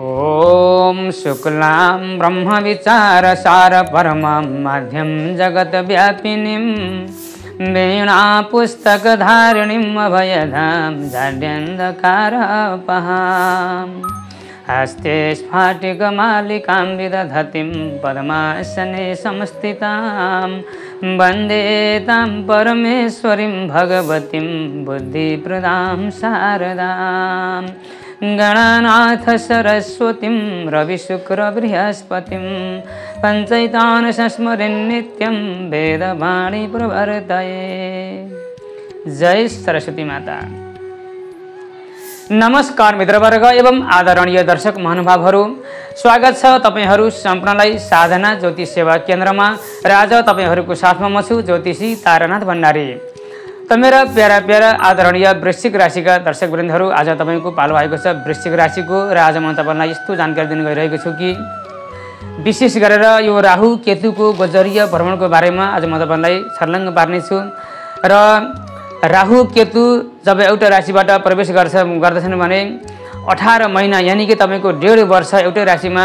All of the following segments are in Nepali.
ॐ शुक्लां ब्रह्मविचारसारपरमां माध्यं जगद्व्यापिनीं वीणापुस्तकधारिणीम् अभयधां जाड्यन्धकारपहां हस्ते स्फाटिकमालिकां विदधतीं पद्मासने संस्थितां वन्दे तां परमेश्वरीं भगवतीं बुद्धिप्रदां शारदाम् गणनाथ सरस्वतीं रविशुक्रबृहस्पतिं पञ्चैतान् संस्मरन् नित्यं वेदवाणी प्रवर्तये। जय सरस्वती माता। नमस्कार मित्रवर्ग एवं आदरणीय दर्शक महानुभावहरू। स्वागत छ तपाईँहरू सम्पूर्णलाई साधना ज्योतिष सेवा केन्द्रमा। र आज तपाईँहरूको साथमा म छु ज्योतिषी तारानाथ भण्डारी। त मेरा प्यारा प्यारा आदरणीय वृश्चिक राशिका दर्शक वृन्दहरू आज तपाईँको पालो आएको छ वृश्चिक राशिको र आज म तपाईँलाई यस्तो जानकारी दिन गइरहेको छु कि विशेष गरेर यो राहु केतुको गोचरीय भ्रमणको बारेमा आज म तपाईँलाई छर्लङ्ग पार्नेछु र राहु केतु जब एउटा राशिबाट प्रवेश गर्छ गर्दछन् भने अठार महिना यानि कि तपाईँको डेढ वर्ष एउटै राशिमा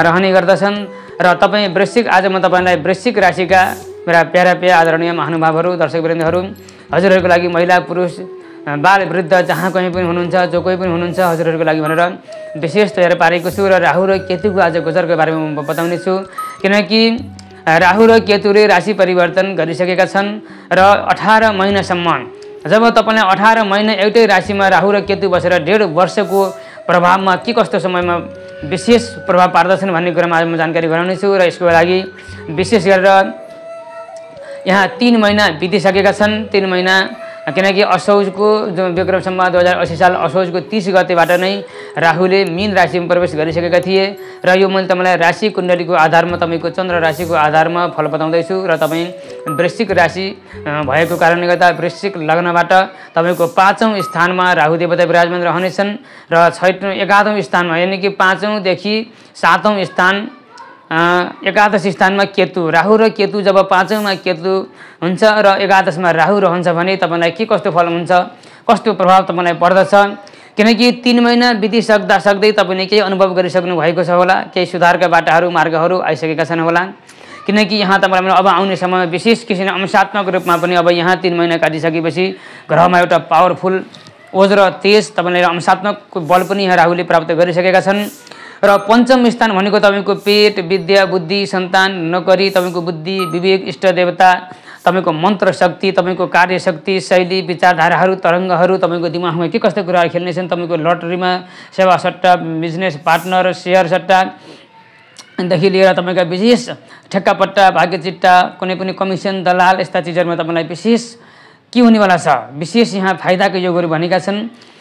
रहने गर्दछन्। र तपाईँ वृश्चिक आज म तपाईँलाई वृश्चिक राशिका मेरा प्यारा प्यारा आदरणीय महानुभावहरू दर्शक वृन्दहरू हजुरहरूको लागि महिला पुरुष बाल वृद्ध जहाँ कहीँ पनि हुनुहुन्छ जो कोही पनि हुनुहुन्छ हजुरहरूको लागि भनेर विशेष तयार पारेको छु र राहु र केतुको आज गोचरको बारेमा म बताउने छु। किनकि राहु र केतुले राशि परिवर्तन गरिसकेका छन् र अठार महिनासम्म जब तपाईँलाई अठार महिना एउटै राशिमा राहु र केतु बसेर डेढ वर्षको प्रभावमा के कस्तो समयमा विशेष प्रभाव पार्दछन् भन्ने कुरामा आज म जानकारी गराउनेछु र यसको लागि विशेष गरेर यहाँ तिन महिना बितिसकेका छन्। तिन महिना किनकि असौजको जो विक्रमसम्म दुई हजार असी साल असौजको तिस गतेबाट नै राहुले मीन राशिमा प्रवेश गरिसकेका थिए र यो मैले तपाईँलाई राशि कुण्डलीको आधारमा तपाईँको चन्द्र राशिको आधारमा फल बताउँदैछु र तपाईँ वृश्चिक राशि भएको कारणले गर्दा वृश्चिक लग्नबाट तपाईँको पाँचौँ स्थानमा राहु देवता विराजमान रहनेछन् र छैटौँ एघारौँ स्थानमा यानि कि पाँचौँदेखि सातौँ स्थान एकादश स्थानमा केतु राहु र केतु जब पाँचौँमा केतु हुन्छ र एकादशमा राहु रहन्छ भने तपाईँलाई के कस्तो फल हुन्छ कस्तो प्रभाव तपाईँलाई पर्दछ किनकि तिन महिना बितिसक्दा सक्दै तपाईँले केही अनुभव गरिसक्नु भएको छ होला केही सुधारका बाटाहरू मार्गहरू आइसकेका छन् होला किनकि यहाँ तपाईँलाई अब आउने समयमा विशेष किसिमले अंशात्मक रूपमा पनि अब यहाँ तिन महिना काटिसकेपछि ग्रहमा एउटा पावरफुल ओज र तेज तपाईँले अंशात्मक बल पनि यहाँ राहुले प्राप्त गरिसकेका छन् र पञ्चम स्थान भनेको तपाईँको पेट विद्या बुद्धि सन्तान नोकरी तपाईँको बुद्धि विवेक इष्ट देवता तपाईँको मन्त्र शक्ति तपाईँको कार्यशक्ति शैली विचारधाराहरू तरङ्गहरू तपाईँको दिमागमा के कस्तो कुराहरू खेल्नेछन् तपाईँको लटरीमा सेवा सट्टा बिजनेस पार्टनर सेयर सट्टा देखि लिएर तपाईँका विशेष ठेक्कापट्टा भाग्यचिट्टा कुनै पनि कमिसन दलाल यस्ता चिजहरूमा तपाईँलाई विशेष के हुनेवाला छ? विशेष यहाँ फाइदाको योगहरू भनेका छन्।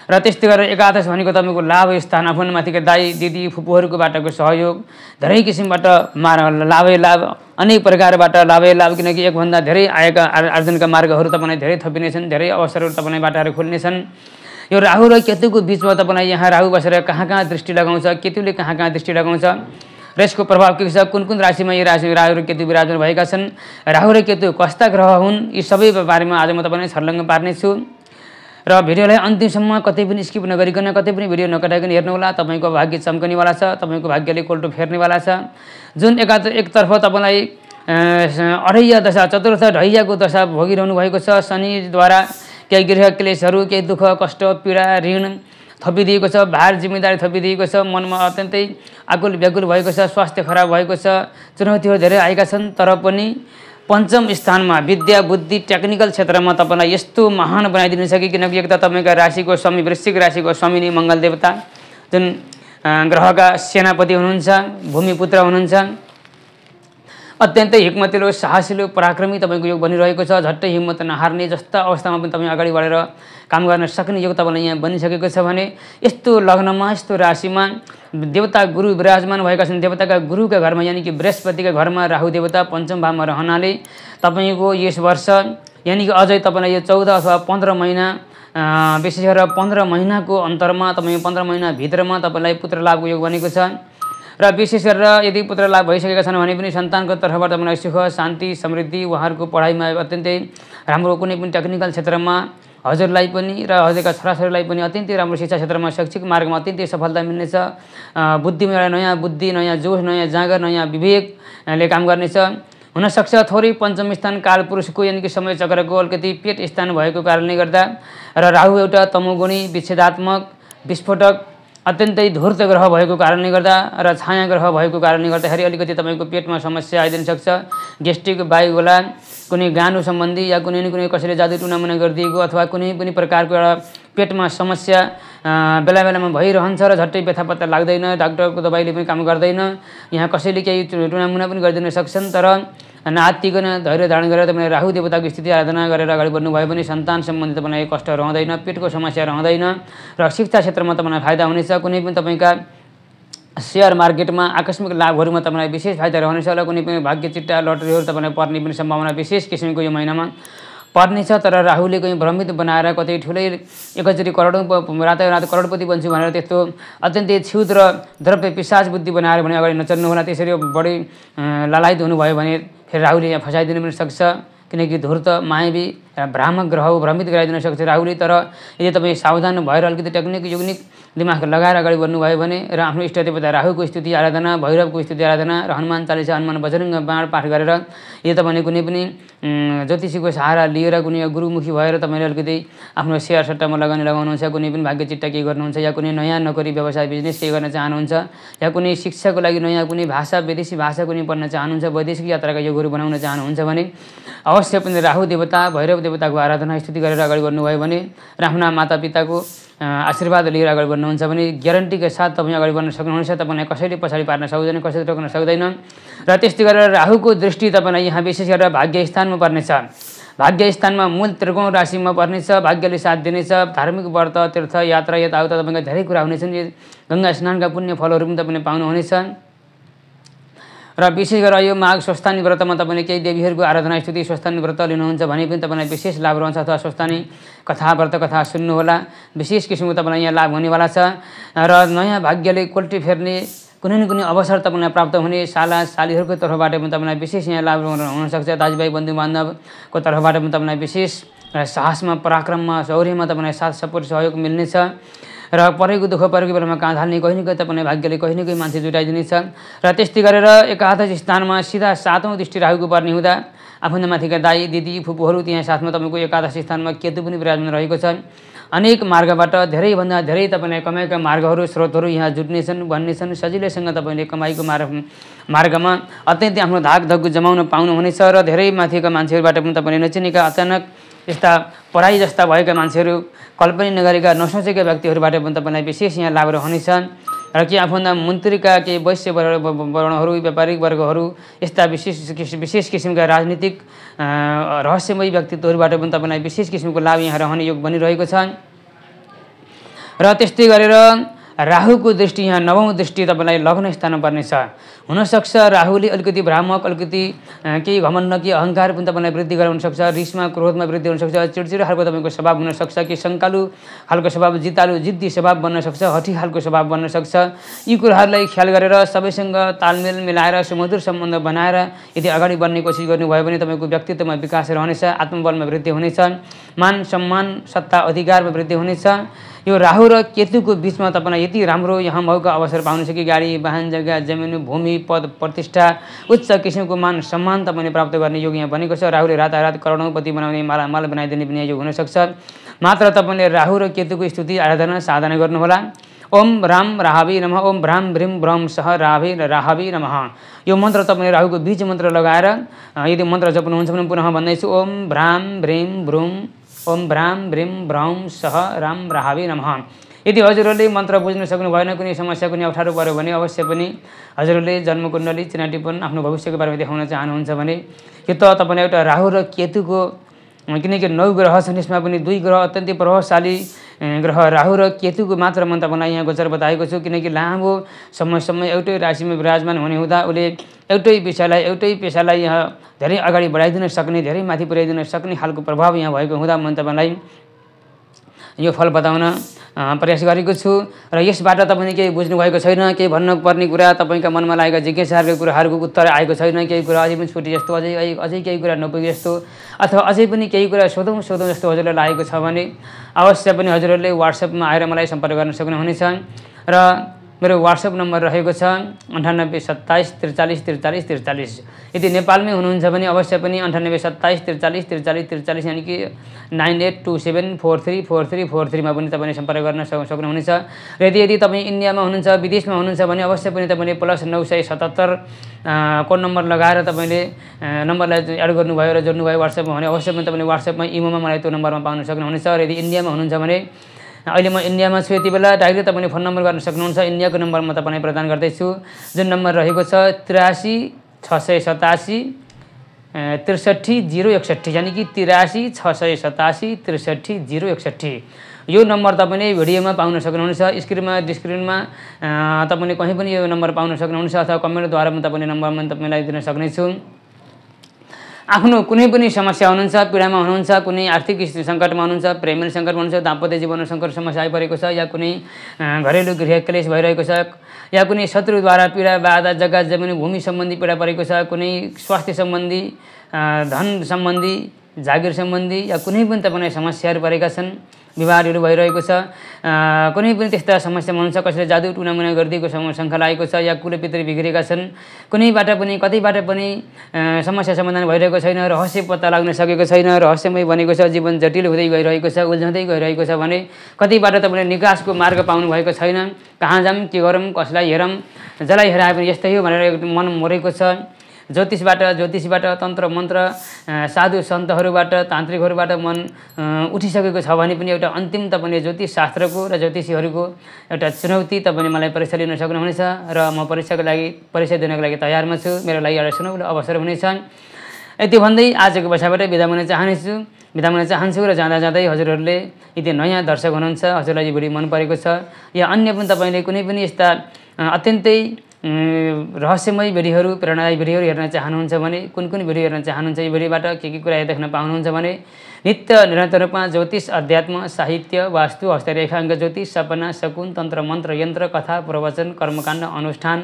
र त्यस्तै गरेर एकादश भनेको तपाईँको लाभ स्थान आफ्नो माथिका दाई दिदी फुपूहरूको बाटको सहयोग धेरै किसिमबाट मार लाभै लाभ अनेक प्रकारबाट लाभै लाभ किनकि एकभन्दा धेरै आएका आर- आर्जनका मार्गहरू तपाईँलाई धेरै थपिनेछन् धेरै अवसरहरू तपाईँलाई बाटाहरू खोल्नेछन्। यो राहु र केतुको बिचमा तपाईँलाई यहाँ राहु बसेर कहाँ कहाँ दृष्टि लगाउँछ केतुले कहाँ कहाँ दृष्टि लगाउँछ र यसको प्रभाव के छ कुन कुन राशिमा यी राशि राहु र केतु विराजमान भएका छन् राहु र केतु कस्ता ग्रह हुन् यी सबै बारेमा आज म तपाईँलाई छर्लङ्ग पार्नेछु। र भिडियोलाई अन्तिमसम्म कतै पनि स्किप नगरिकन कतै पनि भिडियो नकटाइकन हेर्नुहोला। तपाईँको भाग्य चम्कनेवाला छ तपाईँको भाग्यले कोल्टो फेर्नेवाला छ। जुन एका एकतर्फ तपाईँलाई अढैया दशा चतुर्थ ढैयाको दशा भोगिरहनु भएको छ। शनिद्वारा केही गृह क्लेशहरू केही दुःख कष्ट पीडा ऋण थपिदिएको छ। भार जिम्मेदारी थपिदिएको छ। मनमा अत्यन्तै आकुल व्याकुल भएको छ। स्वास्थ्य खराब भएको छ। चुनौतीहरू धेरै आएका छन् तर पनि पञ्चम स्थानमा विद्या बुद्धि टेक्निकल क्षेत्रमा तपाईँलाई यस्तो महान बनाइदिनु छ कि किनकि एक त तपाईँका राशिको स्वामी वृश्चिक राशिको स्वामी नै मङ्गल देवता जुन ग्रहका सेनापति हुनुहुन्छ भूमिपुत्र हुनुहुन्छ अत्यन्तै हिक्मतिलो साहसिलो पराक्रमी तपाईँको योग बनिरहेको छ। झट्टै हिम्मत नहार्ने जस्ता अवस्थामा पनि तपाईँ अगाडि बढेर काम गर्न सक्ने योग तपाईँलाई यहाँ बनिसकेको छ भने यस्तो लग्नमा यस्तो राशिमा देवता गुरु विराजमान भएका छन्। देवताका गुरुका घरमा यानि कि बृहस्पतिका घरमा राहु देवता पञ्चम भावमा रहनाले तपाईँको यस वर्ष यानि कि अझै तपाईँलाई यो चौध अथवा पन्ध्र महिना विशेष गरेर पन्ध्र महिनाको अन्तरमा तपाईँ पन्ध्र महिनाभित्रमा तपाईँलाई पुत्र लाभको योग बनेको छ। र विशेष गरेर यदि पुत्र लाभ भइसकेका छन् भने पनि सन्तानको तर्फबाट तपाईँलाई सुख शान्ति समृद्धि उहाँहरूको पढाइमा अत्यन्तै राम्रो कुनै पनि टेक्निकल क्षेत्रमा हजुरलाई पनि र हजुरका छोराछोरीलाई पनि अत्यन्तै राम्रो शिक्षा क्षेत्रमा शैक्षिक मार्गमा अत्यन्तै सफलता मिल्नेछ। बुद्धिमा एउटा नयाँ बुद्धि नयाँ जोस नयाँ जाँगर नयाँ विवेकले काम गर्नेछ। हुनसक्छ थोरै पञ्चम स्थान कालपुरुषको यानि कि समय चक्रको अलिकति पेट स्थान भएको कारणले गर्दा र राहु एउटा तमोगुणी विच्छेदात्मक विस्फोटक अत्यन्तै धूर्त ग्रह भएको कारणले गर्दा र छाया ग्रह भएको कारणले गर्दाखेरि अलिकति तपाईँको पेटमा समस्या आइदिन सक्छ। गेस्ट्रिक वायुगोला कुनै गानु सम्बन्धी या कुनै न कुनै कसैले जादु टुनामुना गरिदिएको अथवा कुनै पनि प्रकारको एउटा पेटमा समस्या बेला बेलामा भइरहन्छ र झट्टै व्यथा लाग्दैन डाक्टरको दबाईले पनि काम गर्दैन। यहाँ कसैले केही टुनामुना पनि गरिदिन सक्छन् तर नातिकन धैर्य धारण गरेर तपाईँले राहु देवताको स्थिति आराधना गरेर अगाडि बढ्नुभयो भने सन्तान सम्बन्धी तपाईँलाई कष्ट रहँदैन पेटको समस्या रहँदैन र शिक्षा क्षेत्रमा तपाईँलाई फाइदा हुनेछ कुनै पनि तपाईँका सेयर मार्केटमा आकस्मिक लाभहरूमा तपाईँलाई विशेष फाइदा रहनेछ र कुनै पनि भाग्य चिट्टा लटरीहरू तपाईँलाई पर्ने पनि सम्भावना विशेष किसिमको यो महिनामा पर्नेछ तर राहुले कहीँ भ्रमित बनाएर कतै ठुलै एकचोटि करोडौँ रात रात करोडपति बन्छु भनेर त्यस्तो अत्यन्तै क्षुद्र द्रव्य पिसाज बुद्धि बनाएर भने अगाडि नचल्नु होला त्यसरी बढी लालायित हुनुभयो भने फेरि राहुले यहाँ फसाइदिनु पनि सक्छ किनकि धुर्त मायावी भ्रामक ग्रह भ्रमित गराइदिन सक्छ। राहुले तर यदि तपाईँ सावधान भएर अलिकति टेक्निक युग्निक दिमाग लगाएर अगाडि बढ्नुभयो भने र आफ्नो इष्ट देवता राहुको स्थिति आराधना भैरवको स्थिति आराधना र हनुमान चालिसा हनुमान बजरङ्ग बाँड पाठ गरेर यदि तपाईँले कुनै पनि ज्योतिषीको सहारा लिएर कुनै गुरुमुखी भएर तपाईँले अलिकति आफ्नो सेयर सट्टामा लगानी लगाउनुहुन्छ कुनै पनि भाग्य चिट्टा केही गर्नुहुन्छ या कुनै नयाँ नोकरी व्यवसाय बिजनेस केही गर्न चाहनुहुन्छ या कुनै शिक्षाको लागि नयाँ कुनै भाषा विदेशी भाषा कुनै पढ्न चाहनुहुन्छ वैदेशिक यात्राका गुरु बनाउन चाहनुहुन्छ भने अवश्य पनि राहु देवता भैरव देवताको आराधना स्थिति गरेर अगाडि बढ्नुभयो भने र आफ्ना मातापिताको आशीर्वाद लिएर अगाडि बढ्नुहुन्छ भने ग्यारेन्टीका साथ तपाईँ अगाडि बढ्न सक्नुहुनेछ। तपाईँलाई कसैले पछाडि पार्न सक्दैन कसैले रोक्न सक्दैन। र त्यस्तै गरेर राहुको दृष्टि तपाईँलाई यहाँ विशेष गरेर भाग्य स्थानमा पर्नेछ। भाग्य स्थानमा मूल त्रिकोण राशिमा पर्नेछ भाग्यले साथ दिनेछ धार्मिक व्रत तीर्थ यात्रा यताउता तपाईँको धेरै कुरा हुनेछन्। गङ्गा स्नानका पुण्य फलहरू पनि तपाईँले पाउनुहुनेछ र विशेष गरेर यो माघ स्वस्थानी व्रतमा तपाईँले केही देवीहरूको आराधना स्तुति स्वस्थानी व्रत लिनुहुन्छ भने पनि तपाईँलाई विशेष लाभ रहन्छ अथवा स्वस्थानी कथा व्रत कथा सुन्नुहोला। विशेष किसिमको तपाईँलाई यहाँ लाभ हुनेवाला छ। र नयाँ भाग्यले कोल्टी फेर्ने कुनै न कुनै अवसर तपाईँलाई प्राप्त हुने साला सालीहरूको तर्फबाट पनि तपाईँलाई विशेष यहाँ लाभ हुनसक्छ। दाजुभाइ बन्धु बान्धवको तर्फबाट पनि तपाईँलाई विशेष साहसमा पराक्रममा शौर्यमा तपाईँलाई साथ सपोर्ट सहयोग मिल्नेछ। र परेको दुःख परेको बेलामा काँध हाल्ने कहीँ न कहीँ तपाईँले भाग्यले कहीँ न कहीँ मान्छे जुटाइदिनेछ र त्यस्तै गरेर एकादश स्थानमा सिधा सातौँ दृष्टि राखेको पर्ने हुँदा आफूभन्दा माथिका दाई दिदी फुपूहरू त्यहाँ साथमा तपाईँको एकादश स्थानमा केतु पनि विराजमान रहेको छ। अनेक मार्गबाट धेरैभन्दा धेरै तपाईँलाई कमाइका मार्गहरू स्रोतहरू यहाँ जुट्नेछन् भन्नेछन् सजिलैसँग तपाईँले कमाइको मार्ग मार्गमा अत्यन्तै आफ्नो धाक धक्कु जमाउन पाउनुहुनेछ र धेरै माथिका मान्छेहरूबाट पनि तपाईँले नचिनेका अचानक यस्ता पढाइ जस्ता भएका मान्छेहरू कल्पनी नगरेका नसोचेका व्यक्तिहरूबाट पनि तपाईँलाई विशेष यहाँ लाभ रहनेछ र के आफूभन्दा मन्त्रीका केही वैश्य वर्णहरू व्यापारिक वर्गहरू यस्ता विशेष विशेष किसिमका राजनीतिक रहस्यमय व्यक्तित्वहरूबाट पनि तपाईँलाई विशेष किसिमको लाभ यहाँ रहने योग बनिरहेको छ र त्यस्तै गरेर राहुको दृष्टि यहाँ नवौँ दृष्टि तपाईँलाई लग्न स्थानमा पर्नेछ। हुनसक्छ राहुले अलिकति भ्रामक अलिकति केही घमण्ड कि अहङ्कार पनि तपाईँलाई वृद्धि गराउन सक्छ रिसमा क्रोधमा वृद्धि हुनसक्छ चिडचिडो खालको तपाईँको स्वभाव हुनसक्छ कि शङ्कालु खालको स्वभाव जितालु जिद्दी स्वभाव बन्न सक्छ हठी खालको स्वभाव बन्न सक्छ। यी कुराहरूलाई ख्याल गरेर सबैसँग तालमेल मिलाएर सुमधुर सम्बन्ध बनाएर यदि अगाडि बढ्ने कोसिस गर्नुभयो भने तपाईँको व्यक्तित्वमा विकास रहनेछ आत्मबलमा वृद्धि हुनेछ मान सम्मान सत्ता अधिकारमा वृद्धि हुनेछ। यो राहु र केतुको बिचमा तपाईँलाई यति राम्रो यहाँ मौका अवसर पाउनुहुन्छ कि गाडी वाहन जग्गा जमिन भूमि पद प्रतिष्ठा उच्च किसिमको मान सम्मान तपाईँले प्राप्त गर्ने योग यहाँ भनेको छ। राहुले रातारात करोडौँपति बनाउने मालामाल बनाइदिने पनि योग हुनसक्छ। मात्र तपाईँले राहु र केतुको स्तुति आराधना साधना गर्नुहोला। ओम राम राहावी नम ओम भ्राम भ्रिम भ्रम सह रावी राहावी नम। यो मन्त्र तपाईँले राहुको बीज मन्त्र लगाएर यदि मन्त्र जप्नुहुन्छ भने पुनः भन्दैछु ओम भ्राम भ्रिम भ्रुम ओम भ्राम भ्रिम भ्रौम सह राम राहावे नमः। यदि हजुरहरूले मन्त्र बुझ्न सक्नु भएन कुनै समस्या कुनै अप्ठ्यारो पऱ्यो भने अवश्य पनि हजुरहरूले जन्मकुण्डली चिनाटीपन आफ्नो भविष्यको बारेमा देखाउन चाहनुहुन्छ भने यो त तपाईँलाई एउटा राहु र केतुको किनकि नौ ग्रह छन् यसमा पनि दुई ग्रह अत्यन्तै प्रभावशाली ग्रह राहु र केतुको मात्र म तपाईँलाई यहाँ गोचर बताएको छु किनकि लामो समयसम्म एउटै राशिमा विराजमान हुने हुँदा उसले एउटै विषयलाई एउटै पेसालाई यहाँ धेरै अगाडि बढाइदिन सक्ने धेरै माथि पुर्याइदिन सक्ने खालको प्रभाव यहाँ भएको हुँदा म तपाईँलाई यो फल बताउन प्रयास गरेको छु। र यसबाट तपाईँले केही बुझ्नुभएको छैन केही भन्नुपर्ने कुरा तपाईँका मनमा लागेका जिज्ञासाहरूको कुराहरूको उत्तर आएको छैन केही कुरा अझै पनि छुट्टी जस्तो अझै अझै केही कुरा नपुगे जस्तो अथवा अझै पनि केही कुरा सोधौँ सोधौँ जस्तो हजुरलाई लागेको छ भने अवश्य पनि हजुरहरूले वाट्सएपमा आएर मलाई सम्पर्क गर्न सक्नुहुनेछ र मेरो वाट्सएप नम्बर रहेको छ अन्ठानब्बे सत्ताइस त्रिचालिस त्रिचालिस त्रिचालिस। यदि नेपालमै हुनुहुन्छ भने अवश्य पनि अन्ठानब्बे सत्ताइस त्रिचालिस त्रिचालिस त्रिचालिस यानि कि nine eight two seven four three four three four थ्रीमा पनि तपाईँले सम्पर्क गर्न सक् सक्नुहुनेछ। र यदि यदि तपाईँ इन्डियामा हुनुहुन्छ विदेशमा हुनुहुन्छ भने अवश्य पनि तपाईँले प्लस नौ सय सतहत्तर कोड नम्बर लगाएर तपाईँले नम्बरलाई एड गर्नुभयो र जोड्नुभयो वाट्सएपमा भने अवश्य पनि तपाईँले वाट्सएपमा इमोमा मलाई त्यो नम्बरमा पाउन सक्नुहुनेछ। र यदि इन्डियामा हुनुहुन्छ भने अहिले म इन्डियामा छु यति बेला डाइरेक्ट तपाईँले फोन नम्बर गर्न सक्नुहुन्छ। इन्डियाको नम्बर म तपाईँलाई प्रदान गर्दैछु। जुन नम्बर रहेको छ त्रियासी छ सय सतासी त्रिसठी जिरो एकसट्ठी यानि कि तिरासी छ सय सतासी त्रिसठी जिरो एकसट्ठी। यो नम्बर तपाईँले भिडियोमा पाउन सक्नुहुनेछ स्क्रिनमा स्क्रिनमा तपाईँले कहीँ पनि यो नम्बर पाउन सक्नुहुनेछ अथवा कमेन्टद्वारा पनि तपाईँले नम्बरमा तपाईँलाई दिन सक्नेछु। आफ्नो कुनै पनि समस्या हुनुहुन्छ पीडामा हुनुहुन्छ कुनै आर्थिक सङ्कटमा हुनुहुन्छ प्रेमिल सङ्कटमा हुनुहुन्छ दाम्पत्य जीवन सङ्कट समस्या आइपरेको छ या कुनै घरेलु गृह क्लेश भइरहेको छ या कुनै शत्रुद्वारा पीडा बाधा जग्गा जमिन भूमि सम्बन्धी पीडा परेको छ कुनै स्वास्थ्य सम्बन्धी धन सम्बन्धी जागिर सम्बन्धी या कुनै पनि तपाईँलाई समस्याहरू परेका छन् विवाहहरू भइरहेको छ कुनै पनि त्यस्ता समस्यामा हुन्छ कसैले जादु टुनामुना गरिदिएको शङ्का लागेको छ या कुलपित्री बिग्रेका छन् कुनैबाट पनि कतैबाट पनि समस्या समाधान भइरहेको छैन रहस्य पत्ता लाग्न सकेको छैन रहस्यमय बनेको छ जीवन जटिल हुँदै गइरहेको छ उल्झँदै गइरहेको छ भने कतैबाट तपाईँले निकासको मार्ग पाउनुभएको छैन कहाँ जाऊँ के गरौँ कसलाई हेरौँ जसलाई हेराए पनि यस्तै हो भनेर मन मरेको छ। ज्योतिषबाट ज्योतिषबाट तन्त्र मन्त्र साधु सन्तहरूबाट तान्त्रिकहरूबाट मन उठिसकेको छ भने पनि एउटा अन्तिम तपाईँले ज्योतिष शास्त्रको र ज्योतिषीहरूको एउटा चुनौती तपाईँले मलाई परीक्षा लिन सक्नुहुनेछ र म परीक्षाको लागि परीक्षा दिनको लागि तयारमा छु। मेरो लागि एउटा सुनौलो अवसर हुनेछ। यति भन्दै आजको बसाबाट बिदा हुन चाहनेछु। बिदा हुन चाहन्छु र जाँदा जाँदै हजुरहरूले यदि नयाँ दर्शक हुनुहुन्छ। हजुरलाई यो भिडियो मन परेको छ। या अन्य पनि तपाईँले कुनै पनि यस्ता अत्यन्तै रहस्यमय भिडियोहरू प्रेरणादायी भिडियोहरू हेर्न चाहनुहुन्छ भने कुन कुन भिडियो हेर्न चाहनुहुन्छ यो भिडियोबाट के के कुरा देख्न पाउनुहुन्छ भने नित्य निरन्तर रूपमा ज्योतिष अध्यात्म साहित्य वास्तु हस्तरेखाङ्क ज्योतिष सपना सकुन तन्त्र मन्त्र यन्त्र कथा प्रवचन कर्मकाण्ड अनुष्ठान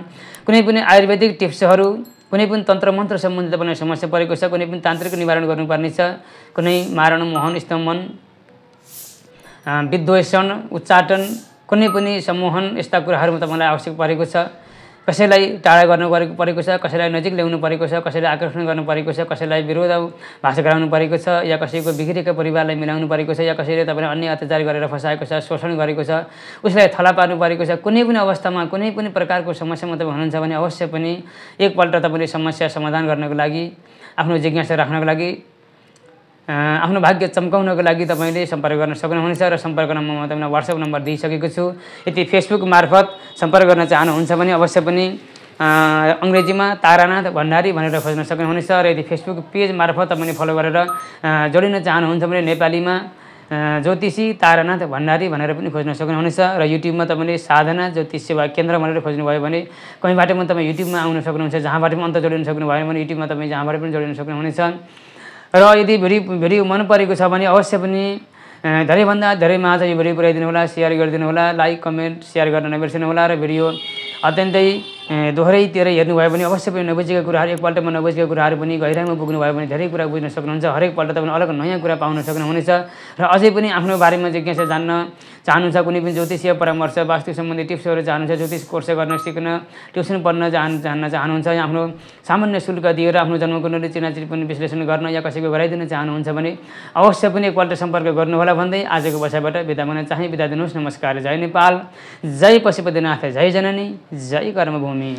कुनै पनि आयुर्वेदिक टिप्सहरू कुनै पनि तन्त्र मन्त्र सम्बन्धी तपाईँलाई समस्या परेको छ कुनै पनि तान्त्रिक निवारण गर्नुपर्ने छ कुनै मारण मोहन स्तम्भन विद्वेषण उच्चाटन कुनै पनि सम्मोहन यस्ता कुराहरूमा तपाईँलाई आवश्यक परेको छ। कसैलाई टाढा गर्नु परेको परेको छ कसैलाई नजिक ल्याउनु परेको छ कसैलाई आकर्षण गर्नु परेको छ कसैलाई विरोध भाषा गराउनु परेको छ या कसैको बिग्रेको परिवारलाई मिलाउनु परेको छ या कसैले तपाईँले अन्य अत्याचार गरेर फसाएको छ शोषण गरेको छ उसलाई थला पार्नु परेको छ कुनै पनि अवस्थामा कुनै पनि प्रकारको समस्यामा तपाईँ हुनुहुन्छ भने अवश्य पनि एकपल्ट तपाईँले समस्या समाधान गर्नको लागि आफ्नो जिज्ञासा राख्नको लागि आफ्नो भाग्य चम्काउनको लागि तपाईँले सम्पर्क गर्न सक्नुहुनेछ र सम्पर्क नम्बर म तपाईँलाई वाट्सएप नम्बर दिइसकेको छु। यदि फेसबुक मार्फत सम्पर्क गर्न चाहनुहुन्छ भने अवश्य पनि अङ्ग्रेजीमा तारानाथ भण्डारी भनेर खोज्न सक्नुहुनेछ र यदि फेसबुक पेज मार्फत तपाईँले फलो गरेर जोडिन चाहनुहुन्छ भने नेपालीमा ज्योतिषी तारानाथ भण्डारी भनेर पनि खोज्न सक्नुहुनेछ र युट्युबमा तपाईँले साधना ज्योतिष सेवा केन्द्र भनेर खोज्नुभयो भने कहीँबाट पनि तपाईँ युट्युबमा आउन सक्नुहुन्छ जहाँबाट पनि अन्त जोडिन सक्नुभयो भने युट्युबमा तपाईँ जहाँबाट पनि जोडिन सक्नुहुनेछ। र यदि भिडियो भिडियो मन परेको छ भने अवश्य पनि धेरैभन्दा धेरै माझ यो भिडियो पुऱ्याइदिनु होला सेयर गरिदिनु होला लाइक कमेन्ट सेयर गर्न नबिर्सिनु होला र भिडियो अत्यन्तै दोहोऱ्याइतिर हेर्नुभयो भने अवश्य पनि नबुझेको कुराहरू एकपल्टमा नबुझेको कुराहरू पनि गहिराइमा पुग्नुभयो भने धेरै कुरा बुझ्न सक्नुहुन्छ। हरेकपल्ट तपाईँले अलग नयाँ कुरा पाउन सक्नुहुनेछ। र अझै पनि आफ्नो बारेमा जिज्ञासा जान्न चाहनुहुन्छ कुनै पनि ज्योतिषीय परामर्श वास्तु सम्बन्धी टिप्सहरू चाहनुहुन्छ ज्योतिष कोर्स गर्न सिक्न ट्युसन पढ्न जान जान्न चाहनुहुन्छ या आफ्नो सामान्य शुल्क दिएर आफ्नो जन्मकुण्डली चिनाचिनी पनि विश्लेषण गर्न या कसैको गराइदिन चाहनुहुन्छ भने अवश्य पनि एकपल्ट सम्पर्क गर्नुहोला भन्दै आजको बसाइबाट बिदा हुन चाहिँ। बिदा दिनुहोस्। नमस्कार। जय नेपाल। जय पशुपतिनाथ। जय जननी। जय कर्मभूमि। में